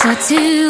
So too